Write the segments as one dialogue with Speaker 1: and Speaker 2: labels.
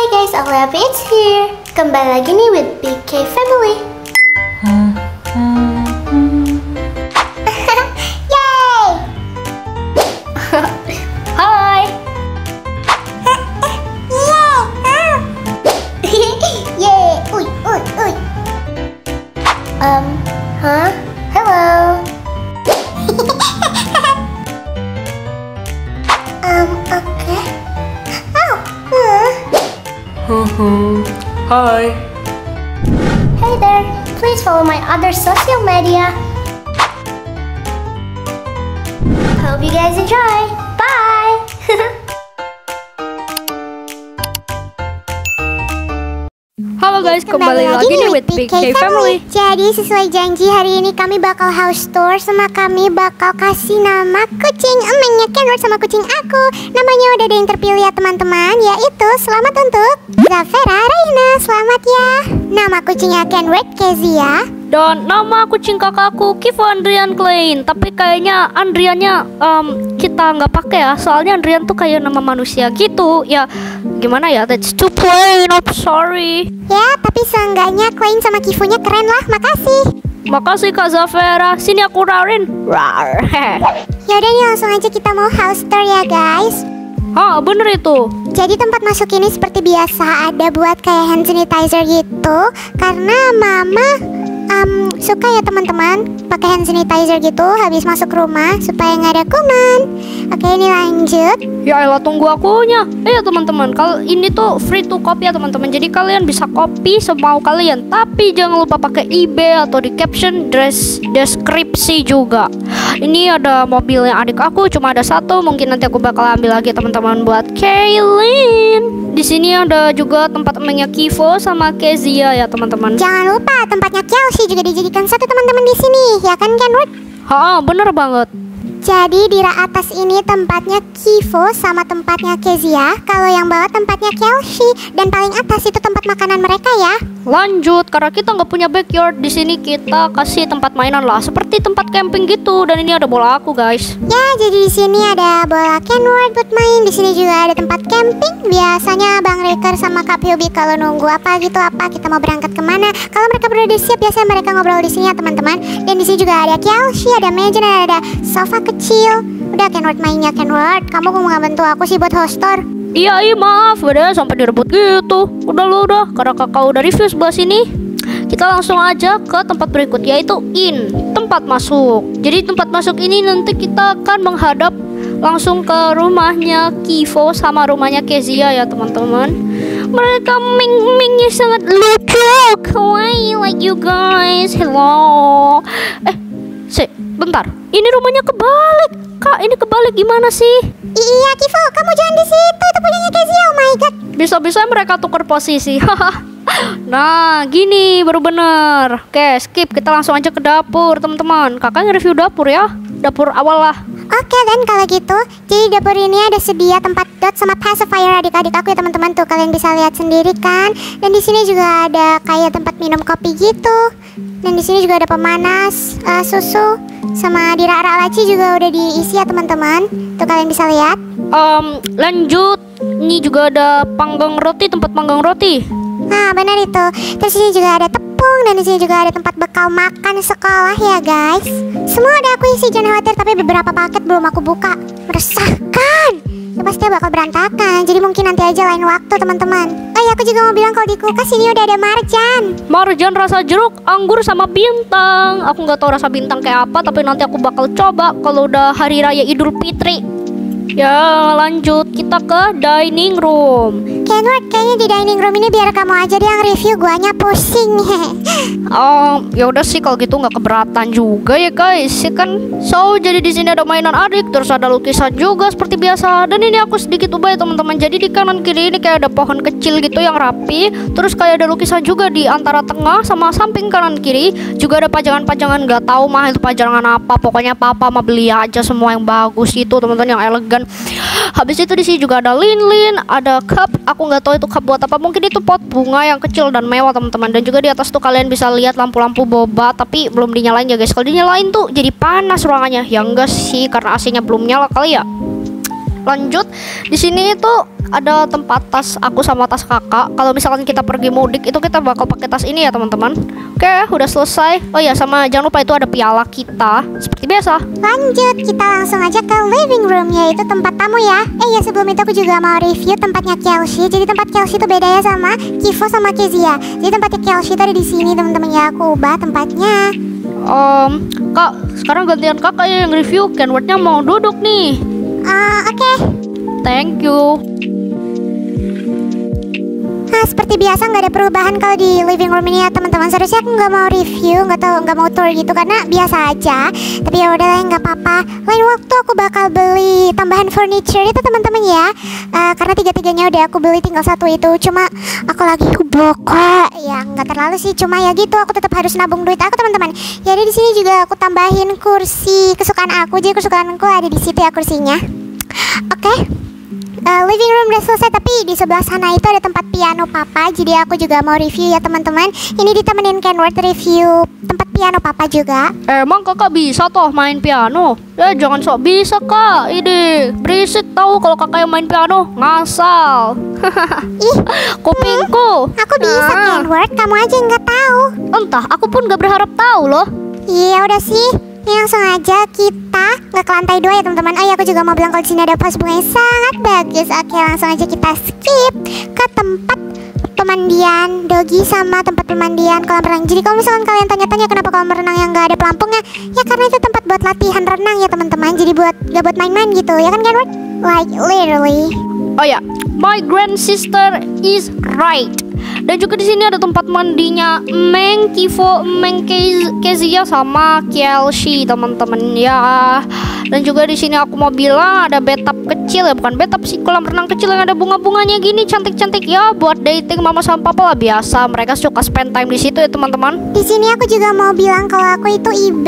Speaker 1: Hi guys, aku Happy It's here. Kembali lagi nih with BK Family. Yay!
Speaker 2: Hai.
Speaker 1: Hey there, please follow my other social media. Hope you guys enjoy.
Speaker 2: Guys, kembali, lagi nih with PK Family.
Speaker 1: Jadi sesuai janji hari ini kami bakal house tour sama kami bakal kasih nama kucing emangnya Kenwood sama kucing aku. Namanya udah ada yang terpilih ya teman-teman, yaitu selamat untuk Zafera Reina. Selamat ya. Nama kucingnya Kenwood Kezia.
Speaker 2: Dan nama kucing kakakku Kivo Andrian Klein. Tapi kayaknya Andriannya em, kita nggak pakai ya. Soalnya Andrian tuh kayak nama manusia gitu. Ya gimana ya? That's too plain. I'm sorry.
Speaker 1: Ya, tapi seenggaknya Klein sama Kifunya keren lah. Makasih.
Speaker 2: Makasih Kak Zafera. Sini aku rarin. Rar.
Speaker 1: Yaudah nih langsung aja kita mau house tour ya guys.
Speaker 2: Ah bener itu.
Speaker 1: Jadi tempat masuk ini seperti biasa ada buat kayak hand sanitizer gitu Karena mama em, suka ya teman-teman pakai hand sanitizer gitu habis masuk rumah supaya nggak ada kuman. Oke ini lanjut.
Speaker 2: Ya elah tunggu akunya. Eh ya teman-teman Kalau ini tuh free to copy ya teman-teman. Jadi kalian bisa copy semau kalian. Tapi jangan lupa pakai email Atau di caption des deskripsi juga Ini ada mobilnya adik aku Cuma ada satu Mungkin nanti aku bakal ambil lagi teman-teman Buat Kaylin di sini ada juga tempat emangnya Kivo sama Kezia ya teman-teman.
Speaker 1: Jangan lupa tempatnya Chelsea juga dijadikan satu teman-teman di sini ya kan Kenwood?
Speaker 2: Ha, bener banget.
Speaker 1: Jadi di rak atas ini tempatnya Kivo sama tempatnya Kezia Kalau yang bawah tempatnya Kelsey Dan paling atas itu tempat makanan mereka ya
Speaker 2: Lanjut, karena kita nggak punya backyard di sini kita kasih tempat mainan lah, seperti tempat camping gitu. Dan ini ada bola aku guys.
Speaker 1: Ya, jadi di sini ada bola Kenwood buat main. Di sini juga ada tempat camping. Biasanya Bang Riker sama Kak Piobi kalau nunggu apa gitu apa kita mau berangkat ke mana. Kalau mereka berada siap, biasanya mereka ngobrol di sini ya teman-teman. Dan di sini juga ada Kelsey, ada meja dan ada sofa kecil. Udah Kenwood mainnya Kenwood. Kamu mau nggak bantu aku sih buat host tour?
Speaker 2: Iya, iya maaf, udah sampai direbut gitu. Udah lo udah, karena kakak udah review sebelah sini. Kita langsung aja ke tempat berikut yaitu in tempat masuk. Jadi tempat masuk ini nanti kita akan menghadap langsung ke rumahnya Kivo sama rumahnya Kezia ya teman-teman. Mereka ming-mingnya sangat lucu, kawaii like you guys. Hello. Eh, si, bentar. Ini rumahnya kebalik. Kak, ini kebalik gimana sih?
Speaker 1: Iya Kivo, kamu jangan di situ. Itu punyanya Kezia. Oh my god.
Speaker 2: Bisa-bisa mereka tuker posisi. nah, gini baru bener. Oke, skip. Kita langsung aja ke dapur, teman-teman. Kakak nge-review dapur ya. Dapur awal lah.
Speaker 1: Oke dan kalau gitu, jadi dapur ini ada sedia tempat dot sama pacifier adik-adik aku ya teman-teman tuh kalian bisa lihat sendiri kan. Dan di sini juga ada kayak tempat minum kopi gitu. Dan di sini juga ada pemanas, eh, susu, sama di rak-rak laci juga udah diisi ya teman-teman. Tuh kalian bisa lihat.
Speaker 2: Em, lanjut. Ini juga ada panggang roti, tempat panggang roti.
Speaker 1: Nah benar itu. Terus ini juga ada tepung dan di sini juga ada tempat bekal makan sekolah ya guys. Semua udah aku isi jangan khawatir tapi beberapa paket belum aku buka. Meresahkan. Ya pasti bakal berantakan. Jadi mungkin nanti aja lain waktu teman-teman. Oh iya aku juga mau bilang kalau di kulkas ini udah ada marjan.
Speaker 2: Marjan rasa jeruk, anggur sama bintang. Aku nggak tahu rasa bintang kayak apa, tapi nanti aku bakal coba kalau udah hari raya Idul Fitri. Ya, lanjut kita ke dining room.
Speaker 1: Kenwood kayaknya di dining room ini biar kamu aja deh yang review guanya pusing.
Speaker 2: Oh, ya udah sih kalau gitu nggak keberatan juga ya guys. Ya kan. So, jadi di sini ada mainan adik, terus ada lukisan juga seperti biasa. Dan ini aku sedikit ubah ya teman-teman. Jadi di kanan kiri ini kayak ada pohon kecil gitu yang rapi. Terus kayak ada lukisan juga di antara tengah sama samping kanan kiri. Juga ada pajangan-pajangan nggak tahu mah itu pajangan apa. Pokoknya papa mah beli aja semua yang bagus itu teman-teman yang elegan. Habis itu di sini juga ada lin-lin, ada cup. Aku nggak tahu itu cup buat apa. Mungkin itu pot bunga yang kecil dan mewah teman-teman. Dan juga di atas tuh kalian bisa lihat lampu-lampu boba, tapi belum dinyalain ya guys. Kalau dinyalain tuh jadi panas ruangannya. Ya enggak sih, karena AC-nya belum nyala kali ya. Lanjut di sini itu ada tempat tas aku sama tas kakak kalau misalkan kita pergi mudik itu kita bakal pakai tas ini ya teman-teman oke udah selesai oh ya sama jangan lupa itu ada piala kita seperti biasa
Speaker 1: Lanjut, kita langsung aja ke living room yaitu tempat tamu ya. Eh ya sebelum itu aku juga mau review tempatnya Kelsey. Jadi tempat Kelsey itu beda ya sama Kivo sama Kezia. Jadi tempatnya Kelsey itu ada di sini teman-teman ya. Aku ubah tempatnya.
Speaker 2: Om kak sekarang gantian kakak ya yang review Kenwardnya mau duduk nih
Speaker 1: Ah, oke.
Speaker 2: thank you
Speaker 1: Nah, seperti biasa nggak ada perubahan kalau di living room ini ya teman-teman. Seharusnya aku nggak mau review, nggak tahu nggak mau tour gitu karena biasa aja. Tapi ya udahlah nggak apa-apa. Lain waktu aku bakal beli tambahan furniture itu teman-teman ya. Eh, karena tiga-tiganya udah aku beli tinggal satu itu. Cuma aku lagi bokok. Ya nggak terlalu sih. Cuma ya gitu aku tetap harus nabung duit aku teman-teman. Jadi di sini juga aku tambahin kursi kesukaan aku. Jadi kesukaanku ada di situ ya kursinya. Oke. Eh, living room udah selesai tapi di sebelah sana itu ada tempat piano papa. Jadi aku juga mau review ya teman-teman. Ini ditemenin Kenward review tempat piano papa juga.
Speaker 2: Emang kakak bisa toh main piano? Ya jangan sok bisa kak. Ini berisik tahu kalau kakak yang main piano. Ngasal.
Speaker 1: Ih
Speaker 2: Kupingku
Speaker 1: aku bisa
Speaker 2: Ah.
Speaker 1: Kenward kamu aja yang nggak tahu.
Speaker 2: Entah aku pun gak berharap tahu loh.
Speaker 1: Iya udah sih ini langsung aja kita nggak ke lantai dua ya teman-teman. Oh iya aku juga mau bilang kalau di sini ada vas bunga yang sangat bagus. Oke langsung aja kita skip ke tempat pemandian dogi sama tempat pemandian kolam renang. Jadi kalau misalkan kalian tanya-tanya kenapa kolam renang yang nggak ada pelampungnya ya karena itu tempat buat latihan renang ya teman-teman. Jadi buat gak buat main-main gitu ya kan Kenward like literally.
Speaker 2: Oh ya My grand sister is right dan juga di sini ada tempat mandinya Meng Kivo, Meng Kez- Kezia sama Kielshi teman-teman ya. Dan juga di sini aku mau bilang ada bathtub kecil ya, bukan bathtub sih kolam renang kecil yang ada bunga-bunganya gini cantik-cantik ya buat dating mama sama papa lah biasa. Mereka suka spend time di situ ya teman-teman.
Speaker 1: Di sini aku juga mau bilang kalau aku itu IB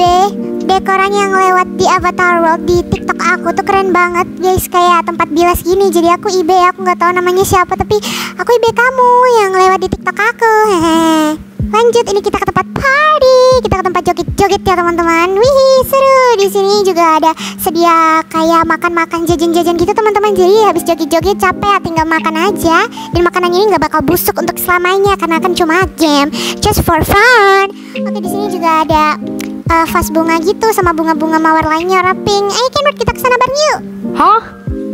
Speaker 1: dekoran yang lewat di Avatar World di TikTok aku tuh keren banget. Guys kayak tempat bilas gini. Jadi aku IB aku nggak tahu namanya siapa tapi aku IB kamu yang lewat di TikTok aku. Hehe lanjut ini kita ke tempat party. Kita ke tempat joget-joget ya teman-teman. Wih seru. Di sini juga ada sedia kayak makan-makan jajan-jajan gitu teman-teman. Jadi habis joget-joget capek tinggal makan aja. Dan makanan ini nggak bakal busuk untuk selamanya karena kan cuma game. Just for fun. Oke di sini juga ada eh, vas bunga gitu sama bunga-bunga mawar lainnya warna pink ayo Kenward kita ke sana bareng yuk
Speaker 2: Hah?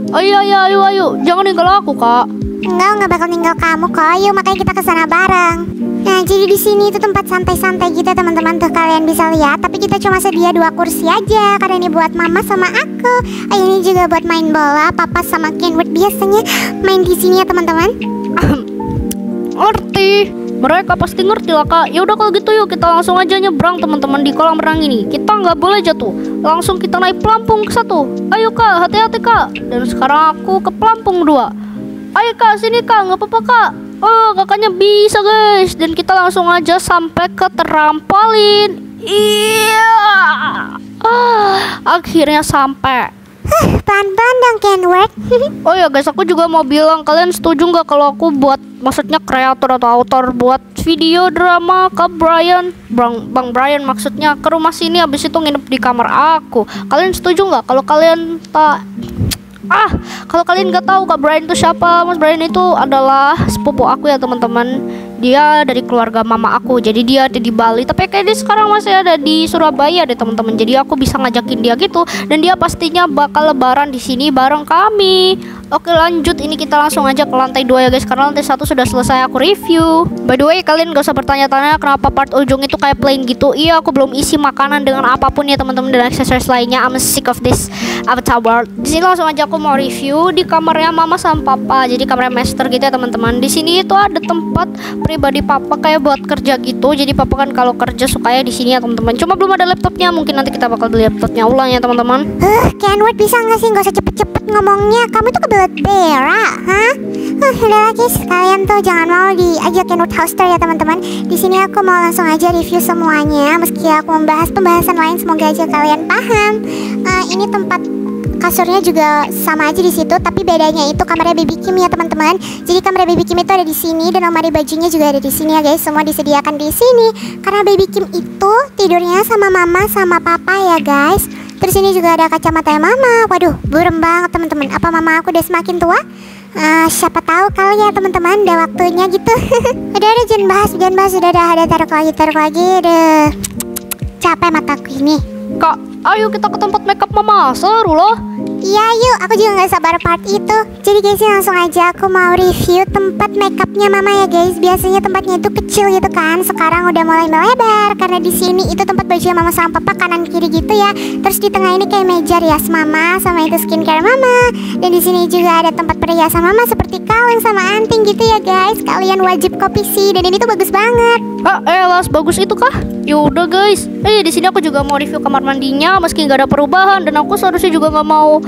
Speaker 2: Oh iya iya ayo ayo jangan ninggal aku kak.
Speaker 1: Enggak, nggak bakal ninggal kamu kok. Yuk, makanya kita ke sana bareng. Nah, jadi di sini itu tempat santai-santai gitu teman-teman tuh kalian bisa lihat. Tapi kita cuma sedia dua kursi aja karena ini buat mama sama aku. Oh, ini juga buat main bola. Papa sama Kenwood biasanya main di sini ya, teman-teman.
Speaker 2: Ngerti. Mereka pasti ngerti lah kak. Ya udah kalau gitu yuk kita langsung aja nyebrang teman-teman di kolam renang ini. Kita nggak boleh jatuh. Langsung kita naik pelampung ke satu. Ayo kak, hati-hati kak. Dan sekarang aku ke pelampung dua. Ayo kak, sini kak, nggak apa-apa kak. Oh kakaknya bisa guys. Dan kita langsung aja sampai ke trampolin. Iya. Ah, akhirnya sampai.
Speaker 1: Huh, pelan-pelan dong, Kenwood.
Speaker 2: Oh ya guys, aku juga mau bilang kalian setuju nggak kalau aku buat maksudnya kreator atau autor buat video drama ke Brian, Bang Bang Brian maksudnya ke rumah sini habis itu nginep di kamar aku. Kalian setuju nggak kalau kalian tak Ah, kalau kalian nggak tahu Kak Brian itu siapa, Mas Brian itu adalah sepupu aku ya teman-teman. Dia dari keluarga mama aku, jadi dia ada di Bali. Tapi kayak dia sekarang masih ada di Surabaya deh teman-teman. Jadi aku bisa ngajakin dia gitu, dan dia pastinya bakal lebaran di sini bareng kami. Oke lanjut, ini kita langsung aja ke lantai dua ya guys, karena lantai satu sudah selesai aku review. By the way, kalian gak usah bertanya-tanya kenapa part ujung itu kayak plain gitu. Iya, aku belum isi makanan dengan apa pun ya teman-teman dan aksesoris lainnya. I'm sick of this Avatar World. Di sini langsung aja aku mau review di kamarnya mama sama papa. Jadi kamarnya master gitu ya teman-teman. Di sini itu ada tempat pribadi papa kayak buat kerja gitu. Jadi papa kan kalau kerja sukanya di sini ya teman-teman. Cuma belum ada laptopnya. Mungkin nanti kita bakal beli laptopnya ulang ya teman-teman.
Speaker 1: Huh, Kenwood bisa nggak sih nggak usah cepet-cepet ngomongnya? Kamu tuh kebelet berak, hah? Huh, udah lagi sekalian tuh jangan mau diajak Kenwood Hoster ya teman-teman. Di sini aku mau langsung aja review semuanya. Meski aku membahas pembahasan lain, semoga aja kalian paham. Eh, ini tempat kasurnya juga sama aja di situ, tapi bedanya itu kamarnya Baby Kim ya teman-teman. Jadi kamar Baby Kim itu ada di sini dan lemari bajunya juga ada di sini ya guys. Semua disediakan di sini. Karena Baby Kim itu tidurnya sama mama sama papa ya guys. Terus ini juga ada kacamata mama. Waduh, burem banget teman-teman. Apa mama aku udah semakin tua? Uh, siapa tahu kali ya teman-teman udah waktunya gitu udah udah jangan bahas jangan bahas udah udah ada taruh lagi taruh lagi deh capek mataku ini
Speaker 2: kak ayo kita ke tempat makeup mama seru loh
Speaker 1: Iya yuk, aku juga nggak sabar part itu. Jadi guys langsung aja aku mau review tempat makeupnya mama ya guys. Biasanya tempatnya itu kecil gitu kan. Sekarang udah mulai melebar karena di sini itu tempat baju mama sama papa kanan kiri gitu ya. Terus di tengah ini kayak meja rias mama sama itu skincare mama. Dan di sini juga ada tempat perhiasan mama seperti kalung sama anting gitu ya guys. Kalian wajib kopi sih dan ini tuh bagus banget.
Speaker 2: Ah, elas bagus itu kah? Yaudah guys. Eh di sini aku juga mau review kamar mandinya meski nggak ada perubahan dan aku seharusnya juga nggak mau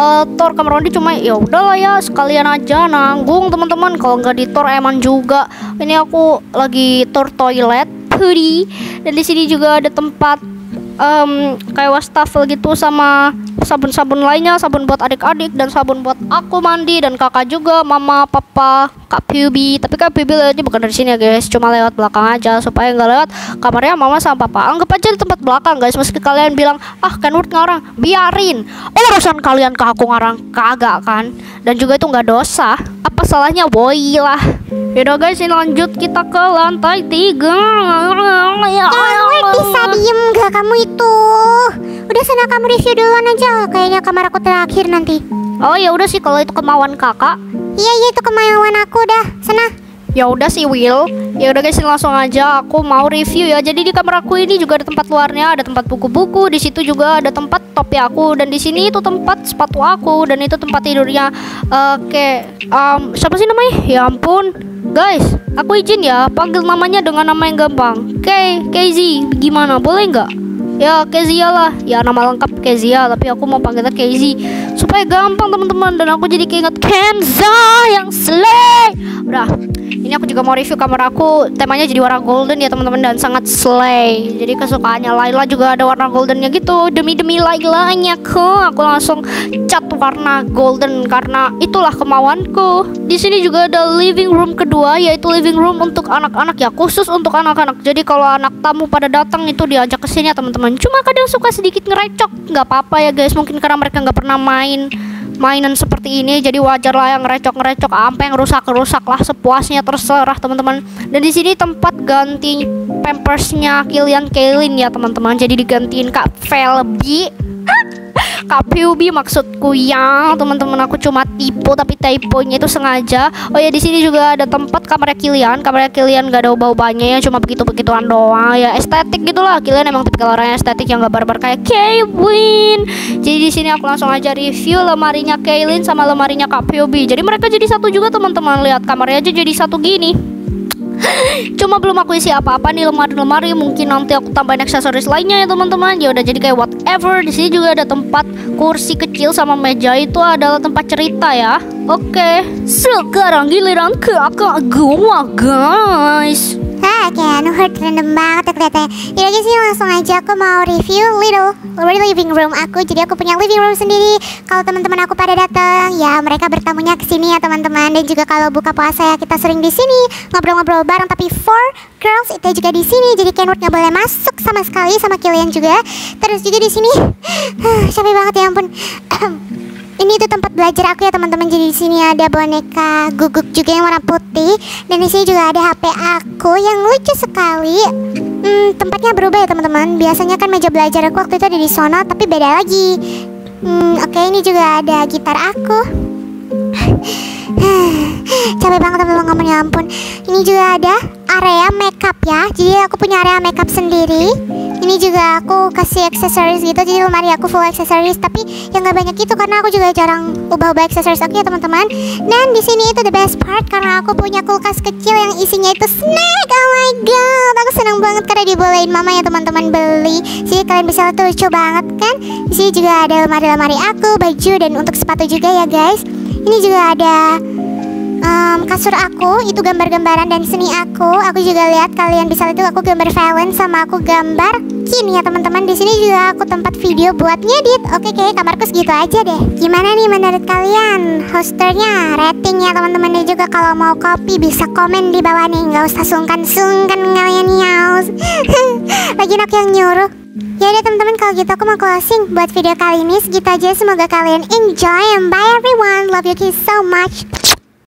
Speaker 2: uh, tor kamar mandi cuma ya udahlah ya sekalian aja nanggung teman-teman. Kalau nggak ditor eman juga. Ini aku lagi tor toilet puri dan di sini juga ada tempat um, kayak wastafel gitu sama sabun-sabun lainnya sabun buat adik-adik dan sabun buat aku mandi dan kakak juga mama papa kak Piubi tapi kak Piubi lewatnya bukan dari sini ya guys. Cuma lewat belakang aja supaya nggak lewat kamarnya mama sama papa. Anggap aja di tempat belakang guys. Meski kalian bilang ah Kenwood ngarang biarin. Urusan kalian ke aku ngarang kagak kan? Dan juga itu nggak dosa. Apa salahnya? Boy lah. Yaudah guys ini lanjut kita ke lantai tiga.
Speaker 1: Kenwood bisa diem gak kamu itu Udah sana kamu review duluan aja. Kayaknya kamar aku terakhir nanti.
Speaker 2: Oh ya udah sih kalau itu kemauan kakak.
Speaker 1: Iya iya itu kemauan aku dah. Sana.
Speaker 2: Ya udah sih Will. Ya udah guys langsung aja aku mau review ya. Jadi di kamar aku ini juga ada tempat luarnya, ada tempat buku-buku. Di situ juga ada tempat topi aku dan di sini itu tempat sepatu aku dan itu tempat tidurnya. Oke, um, siapa sih namanya? Ya ampun. Guys, aku izin ya panggil namanya dengan nama yang gampang. Kay, Kayzy, gimana? Boleh nggak? Ya Kezia lah. Ya nama lengkap Kezia tapi aku mau panggilnya Kezi. Supaya gampang teman-teman. Dan aku jadi keinget Kenza yang slay. Udah ini aku juga mau review kamar aku. Temanya jadi warna golden ya teman-teman dan sangat slay. Jadi kesukaannya Laila juga ada warna goldennya gitu. Demi demi Lailanya ke. Aku langsung cat warna golden karena itulah kemauanku. Di sini juga ada living room kedua yaitu living room untuk anak-anak ya khusus untuk anak-anak. Jadi kalau anak tamu pada datang itu diajak ke sini ya teman-teman. Teman cuma kadang suka sedikit ngerecok. Nggak apa-apa ya guys. Mungkin karena mereka nggak pernah main mainan seperti ini jadi wajar lah yang ngerecok ngerecok apa yang rusak rusak lah sepuasnya terserah teman-teman. Dan di sini tempat ganti pampersnya Kilian Kailin ya teman-teman. Jadi digantiin Kak Velby KPUB maksudku ya. Teman-teman aku cuma tipu tapi typonya itu sengaja. Oh ya di sini juga ada tempat kamar Kilian. Kamar Kilian gak ada ubah-ubahnya ya cuma begitu-begituan doang. Ya estetik gitulah. Kilian emang tipikal orang yang estetik yang gak barbar kayak Kevin jadi di sini aku langsung aja review lemarinya Kaylin sama lemarinya KPUB jadi mereka jadi satu juga teman-teman. Lihat kamarnya aja jadi satu gini Cuma belum aku isi apa-apa nih lemari-lemari. Mungkin nanti aku tambahin aksesoris lainnya ya teman-teman. Ya udah jadi kayak whatever. Di sini juga ada tempat kursi kecil sama meja itu adalah tempat cerita ya. Oke, sekarang giliran ke akak gua guys.
Speaker 1: Hah, kayak Nuhur random banget ya kelihatannya. Yaudah guys, langsung aja aku mau review little living room aku. Jadi aku punya living room sendiri. Kalau teman-teman aku pada datang, ya mereka bertamunya ke sini ya teman-teman. Dan juga kalau buka puasa ya kita sering di sini Ngobrol-ngobrol bareng, tapi for girls itu juga di sini. Jadi Kenwood nggak boleh masuk sama sekali sama kalian juga. Terus juga di sini, capek banget ya ampun ini itu tempat belajar aku ya teman-teman. Jadi di sini ada boneka guguk juga yang warna putih dan di sini juga ada HP aku yang lucu sekali. Hmm, tempatnya berubah ya teman-teman. Biasanya kan meja belajar aku waktu itu ada di sono tapi beda lagi. Hmm, oke okay, ini juga ada gitar aku. Capek banget teman-teman ngomongnya ampun. Ini juga ada area makeup ya. Jadi aku punya area makeup sendiri. Ini juga aku kasih aksesoris gitu. Jadi lemari aku full aksesoris tapi yang nggak banyak itu karena aku juga jarang ubah-ubah aksesoris aku ya teman-teman. Dan di sini itu the best part karena aku punya kulkas kecil yang isinya itu snack. Oh my god aku senang banget karena dibolehin mama ya teman-teman. Beli. Jadi kalian bisa tuh coba banget kan? Di sini juga ada lemari-lemari aku baju dan untuk sepatu juga ya guys ini juga ada um, kasur aku itu gambar-gambaran dan seni aku. Aku juga lihat kalian bisa lihat aku gambar Valen sama aku gambar Kin ya teman-teman. Di sini juga aku tempat video buat ngedit. Oke kayak kamarku segitu aja deh. Gimana nih menurut kalian? Hosternya ratingnya teman-teman dan juga kalau mau kopi bisa komen di bawah nih. Nggak usah sungkan-sungkan kalian nyaus lagi nak yang nyuruh Ya udah teman-teman kalau gitu aku mau closing buat video kali ini. Segitu aja semoga kalian enjoy and bye everyone. Love you kiss so much